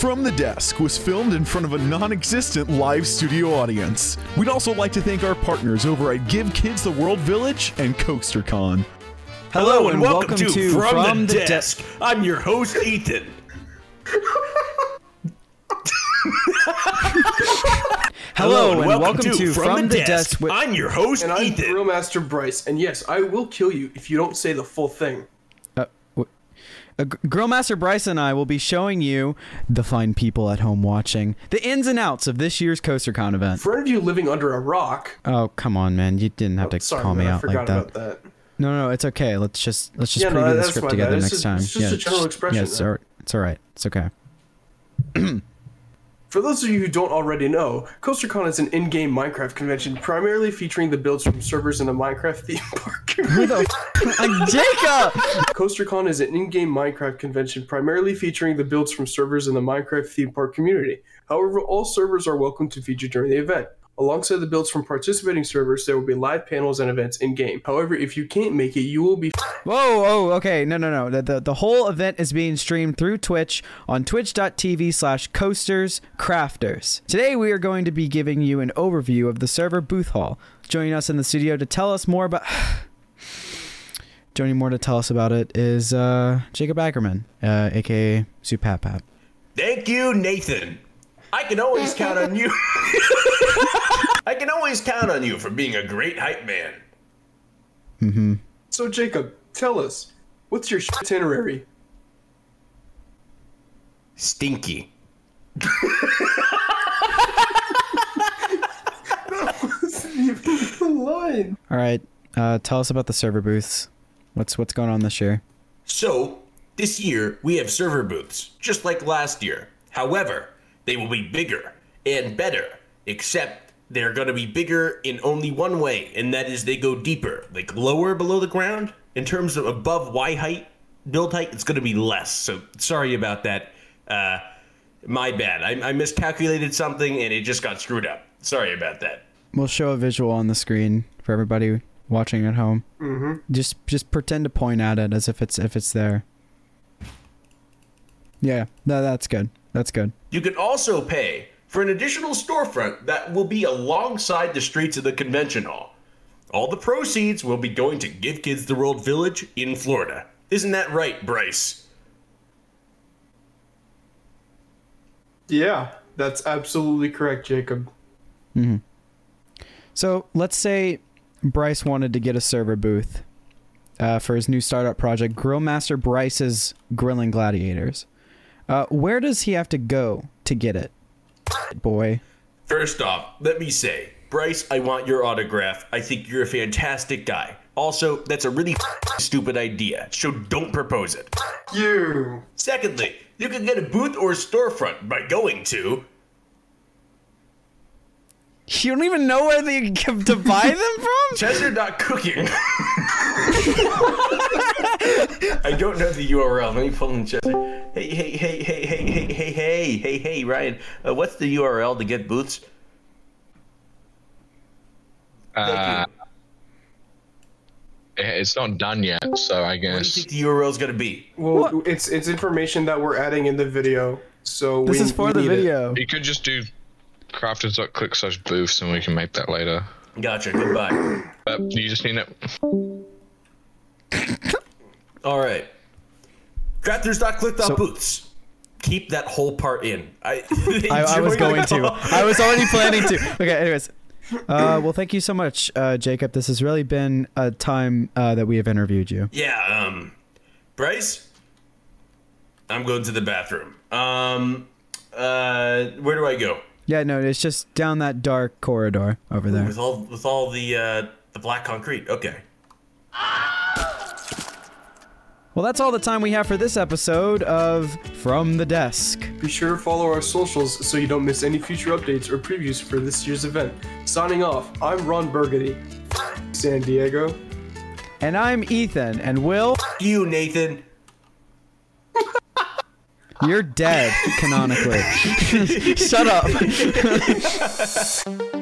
From the Desk was filmed in front of a non existent live studio audience. We'd also like to thank our partners over at Give Kids the World Village and CoasterCon. Hello, and, welcome, to, From, the, Desk. I'm your host, Ethan. Hello, and welcome, to, From, the, Desk. with- I'm your host, And I'm Ethan. Grillmaster Bryce, and yes, I will kill you if you don't say the full thing. Uh, Grillmaster Bryce and I will be showing you, the fine people at home watching, the ins and outs of this year's CoasterCon event. For any of you living under a rock, Oh, come on, man. You didn't have oh, to sorry, call me man, I out like that. about that. No, no, it's okay. Let's just let's just Yeah, no, preview the script together next just- time. it's just a general expression, Yeah, it's, it's all right. It's okay. For those of you who don't already know, CoasterCon is an in-game Minecraft convention primarily featuring the builds from servers in the Minecraft theme park. Who the f- like, Jacob? CoasterCon is an in-game Minecraft convention primarily featuring the builds from servers in the Minecraft theme park community. However, all servers are welcome to feature during the event. Alongside the builds from participating servers, there will be live panels and events in-game. However, if you can't make it, you will be Whoa, whoa, okay, no, no, no. The, the, the whole event is being streamed through Twitch on twitch.tv slash coasters crafters. Today we are going to be giving you an overview of the server booth hall. Joining us in the studio to tell us more about... Joining more to tell us about it is uh, Jacob Ackerman, uh, aka Supapap. Thank you, Nathan. I can always count on you. I can always count on you for being a great hype man. So, Jacob, tell us, what's your itinerary? Stinky. that Wasn't even the line. All right, uh, tell us about the server booths. What's what's going on this year? So, this year we have server booths, just like last year. However, they will be bigger and better, except they're going to be bigger in only one way, and that is they go deeper, like lower below the ground. In terms of above Y height, build height, it's going to be less. So, sorry about that. Uh, my bad. I, I miscalculated something and it just got screwed up. Sorry about that. We'll show a visual on the screen for everybody watching at home. Mm-hmm. Just just pretend to point at it as if it's if it's there. Yeah, no, that's good. That's good. You can also pay for an additional storefront that will be alongside the streets of the convention hall. All the proceeds will be going to Give Kids the World Village in Florida. Isn't that right, Bryce? Yeah, that's absolutely correct, Jacob. So let's say Bryce wanted to get a server booth uh, for his new startup project, Grillmaster Bryce's Grilling Gladiators. Uh, where does he have to go to get it, boy? First off, let me say, Bryce, I want your autograph. I think you're a fantastic guy. Also, that's a really stupid idea, so don't propose it. You. Secondly, you can get a booth or storefront by going to You don't even know where they to buy them from. Chester.cooking. I don't know the URL. Let me pull in Chester. Hey, hey, hey, hey, hey, hey, hey, hey, hey, hey, Ryan. Uh, what's the URL to get booths? Thank Uh, it's not done yet, so I guess. What do you guess. think the URL is going to be? Well, it's it's information that we're adding in the video, so This we, is for we the need it. video. You could just do crafters.click slash booths and we can make that later. Gotcha. Goodbye. But you just need it. All right. Crafters.click.booths. Keep that whole part in. I, I, I was going to. I was already planning to. Okay, anyways. Uh, well, thank you so much, uh, Jacob. This has really been a time uh, that we have interviewed you. Yeah, um, Bryce, I'm going to the bathroom. Um, uh, where do I go? Yeah, no, it's just down that dark corridor over there. With all with all the uh, the black concrete. Okay. Well, that's all the time we have for this episode of From the Desk. Be sure to follow our socials so you don't miss any future updates or previews for this year's event. Signing off, I'm Ron Burgundy. San Diego. And I'm Ethan, and Will, You, Nathan. you're dead, canonically. Shut up.